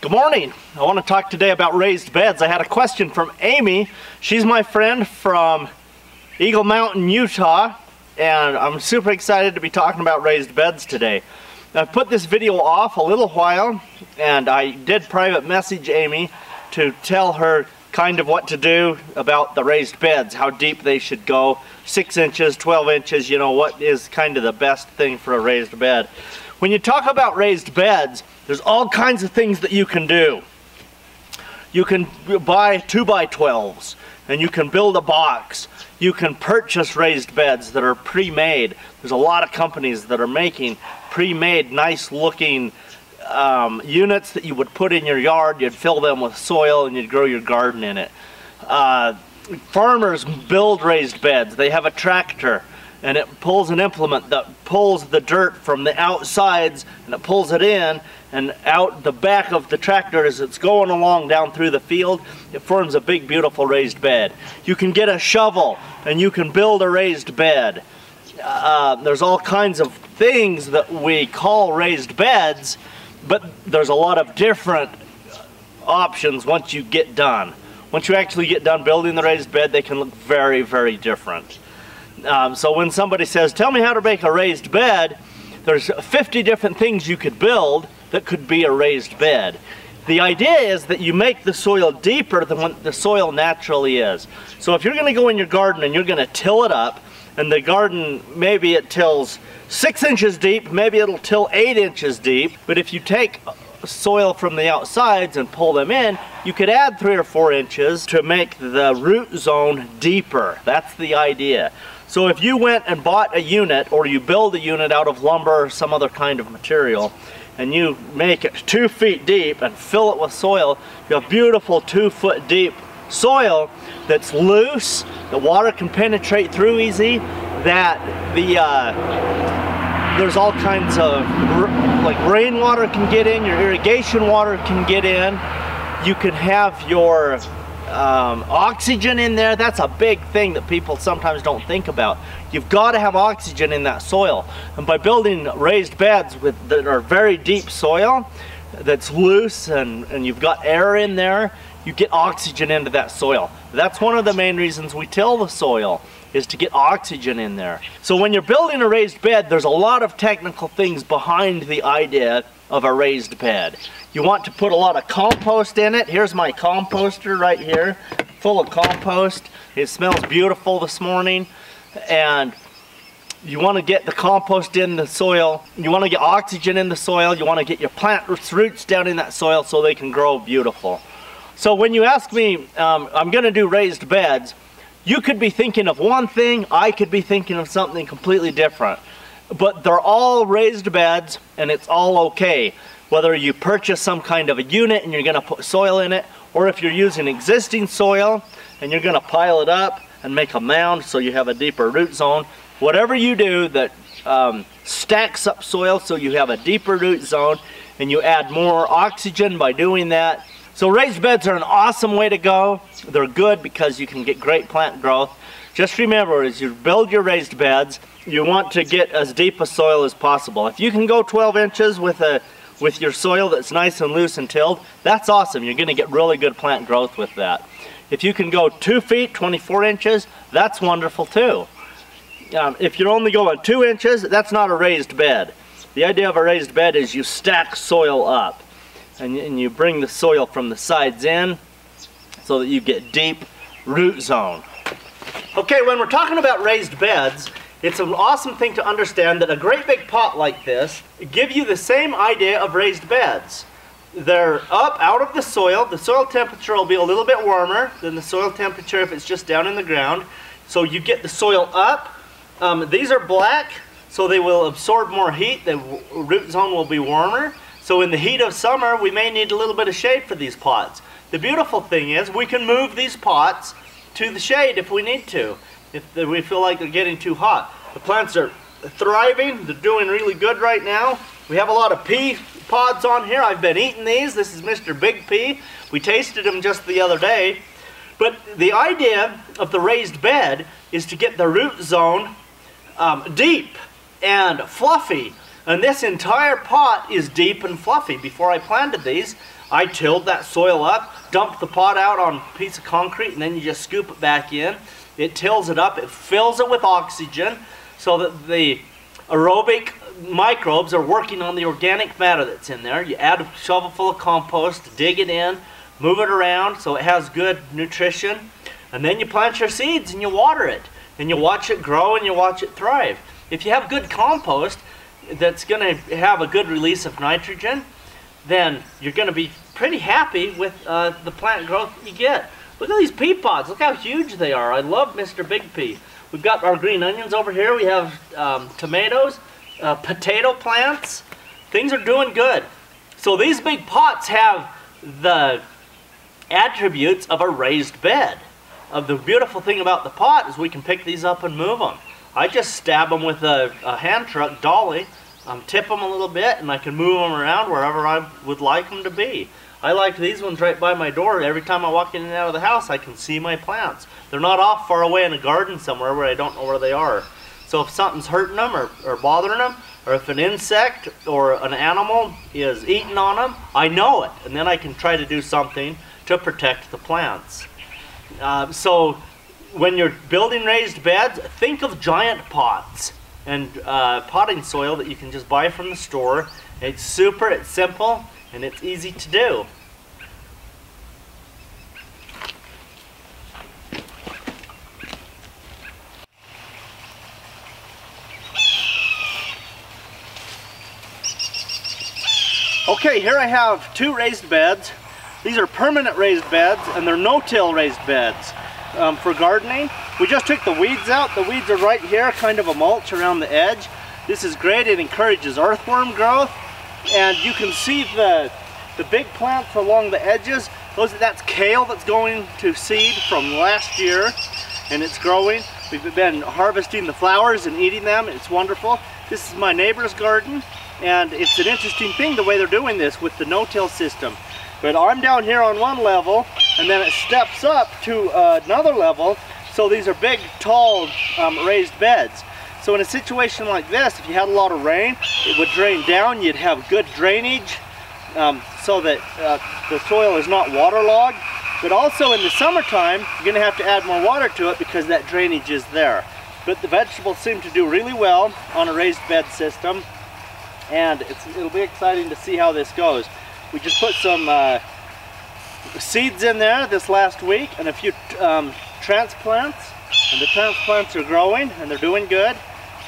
Good morning. I want to talk today about raised beds. I had a question from Amy. She's my friend from Eagle Mountain, Utah, and I'm super excited to be talking about raised beds today. I've put this video off a little while, and I did private message Amy to tell her kind of what to do about the raised beds, how deep they should go, 6 inches, 12 inches, you know, what is kind of the best thing for a raised bed. When you talk about raised beds, there's all kinds of things that you can do. You can buy 2 by 12s and you can build a box. You can purchase raised beds that are pre-made. There's a lot of companies that are making pre-made, nice looking um, units that you would put in your yard. You'd fill them with soil and you'd grow your garden in it. Uh, farmers build raised beds. They have a tractor and it pulls an implement that pulls the dirt from the outsides and it pulls it in and out the back of the tractor as it's going along down through the field it forms a big beautiful raised bed. You can get a shovel and you can build a raised bed. Uh, there's all kinds of things that we call raised beds but there's a lot of different options once you get done. Once you actually get done building the raised bed they can look very very different um, so when somebody says, tell me how to make a raised bed, there's 50 different things you could build that could be a raised bed. The idea is that you make the soil deeper than what the soil naturally is. So if you're going to go in your garden and you're going to till it up, and the garden, maybe it tills six inches deep, maybe it'll till eight inches deep, but if you take soil from the outsides and pull them in, you could add three or four inches to make the root zone deeper. That's the idea. So if you went and bought a unit or you build a unit out of lumber or some other kind of material and you make it two feet deep and fill it with soil, you have beautiful two foot deep soil that's loose, the water can penetrate through easy, that the uh, there's all kinds of like rainwater can get in, your irrigation water can get in. You can have your um, oxygen in there, that's a big thing that people sometimes don't think about. You've got to have oxygen in that soil. And by building raised beds with that are very deep soil, that's loose and, and you've got air in there, you get oxygen into that soil. That's one of the main reasons we till the soil is to get oxygen in there. So when you're building a raised bed, there's a lot of technical things behind the idea of a raised bed. You want to put a lot of compost in it. Here's my composter right here, full of compost. It smells beautiful this morning. And you want to get the compost in the soil. You want to get oxygen in the soil. You want to get your plant roots down in that soil so they can grow beautiful. So when you ask me, um, I'm going to do raised beds, you could be thinking of one thing, I could be thinking of something completely different but they're all raised beds and it's all okay. Whether you purchase some kind of a unit and you're gonna put soil in it, or if you're using existing soil and you're gonna pile it up and make a mound so you have a deeper root zone, whatever you do that um, stacks up soil so you have a deeper root zone and you add more oxygen by doing that. So raised beds are an awesome way to go. They're good because you can get great plant growth. Just remember, as you build your raised beds, you want to get as deep a soil as possible. If you can go 12 inches with a with your soil that's nice and loose and tilled, that's awesome. You're going to get really good plant growth with that. If you can go 2 feet, 24 inches, that's wonderful too. Um, if you're only going 2 inches, that's not a raised bed. The idea of a raised bed is you stack soil up and, and you bring the soil from the sides in so that you get deep root zone. Okay, when we're talking about raised beds, it's an awesome thing to understand that a great big pot like this give you the same idea of raised beds. They're up out of the soil. The soil temperature will be a little bit warmer than the soil temperature if it's just down in the ground. So you get the soil up. Um, these are black, so they will absorb more heat. The root zone will be warmer. So in the heat of summer, we may need a little bit of shade for these pots. The beautiful thing is we can move these pots to the shade if we need to if we feel like they're getting too hot. The plants are thriving. They're doing really good right now. We have a lot of pea pods on here. I've been eating these. This is Mr. Big Pea. We tasted them just the other day. But the idea of the raised bed is to get the root zone um, deep and fluffy. And this entire pot is deep and fluffy. Before I planted these, I tilled that soil up, dumped the pot out on a piece of concrete, and then you just scoop it back in. It tills it up, it fills it with oxygen so that the aerobic microbes are working on the organic matter that's in there. You add a shovel full of compost, dig it in, move it around so it has good nutrition, and then you plant your seeds and you water it, and you watch it grow and you watch it thrive. If you have good compost that's going to have a good release of nitrogen, then you're going to be pretty happy with uh, the plant growth you get. Look at these pea pods. Look how huge they are. I love Mr. Big Pea. We've got our green onions over here. We have um, tomatoes, uh, potato plants. Things are doing good. So these big pots have the attributes of a raised bed. Uh, the beautiful thing about the pot is we can pick these up and move them. I just stab them with a, a hand truck dolly, um, tip them a little bit, and I can move them around wherever I would like them to be. I like these ones right by my door. Every time I walk in and out of the house, I can see my plants. They're not off far away in a garden somewhere where I don't know where they are. So if something's hurting them or, or bothering them, or if an insect or an animal is eating on them, I know it. And then I can try to do something to protect the plants. Uh, so when you're building raised beds, think of giant pots and uh, potting soil that you can just buy from the store. It's super, it's simple, and it's easy to do. Okay, here I have two raised beds. These are permanent raised beds and they're no-till raised beds um, for gardening. We just took the weeds out. The weeds are right here, kind of a mulch around the edge. This is great. It encourages earthworm growth and you can see the the big plants along the edges. Those that's kale that's going to seed from last year and it's growing. We've been harvesting the flowers and eating them. It's wonderful. This is my neighbor's garden and it's an interesting thing the way they're doing this with the no-till system. But I'm down here on one level and then it steps up to uh, another level. So these are big, tall, um, raised beds. So in a situation like this, if you had a lot of rain, it would drain down. You'd have good drainage um, so that uh, the soil is not waterlogged. But also in the summertime, you're going to have to add more water to it because that drainage is there. But the vegetables seem to do really well on a raised bed system. And it'll be exciting to see how this goes. We just put some uh, seeds in there this last week and a few um, transplants. And the transplants are growing and they're doing good.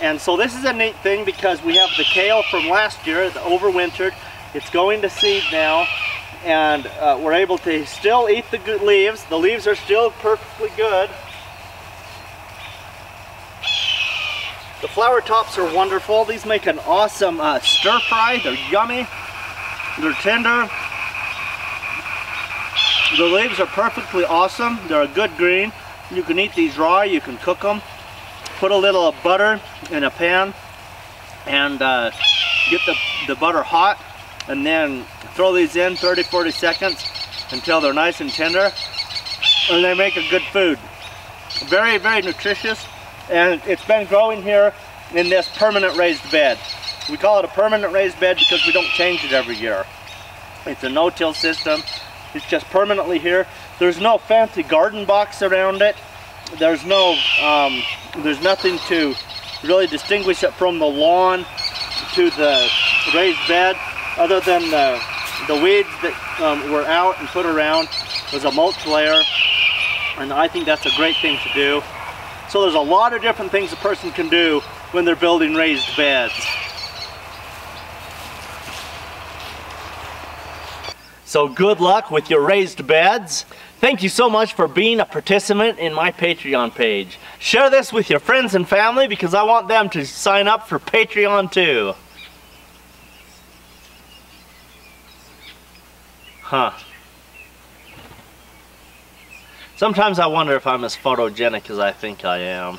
And so this is a neat thing because we have the kale from last year, the overwintered. It's going to seed now and uh, we're able to still eat the good leaves. The leaves are still perfectly good. The flower tops are wonderful. These make an awesome uh, stir fry. They're yummy. They're tender. The leaves are perfectly awesome. They're a good green. You can eat these raw, you can cook them. Put a little butter in a pan and uh, get the, the butter hot and then throw these in 30 40 seconds until they're nice and tender and they make a good food very very nutritious and it's been growing here in this permanent raised bed we call it a permanent raised bed because we don't change it every year it's a no-till system it's just permanently here there's no fancy garden box around it there's no um, there's nothing to really distinguish it from the lawn to the raised bed other than the, the weeds that um, were out and put around was a mulch layer and I think that's a great thing to do. So there's a lot of different things a person can do when they're building raised beds. So good luck with your raised beds. Thank you so much for being a participant in my Patreon page. Share this with your friends and family because I want them to sign up for Patreon too. Huh. Sometimes I wonder if I'm as photogenic as I think I am.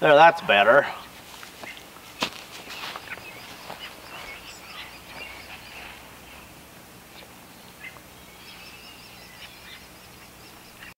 There, that's better.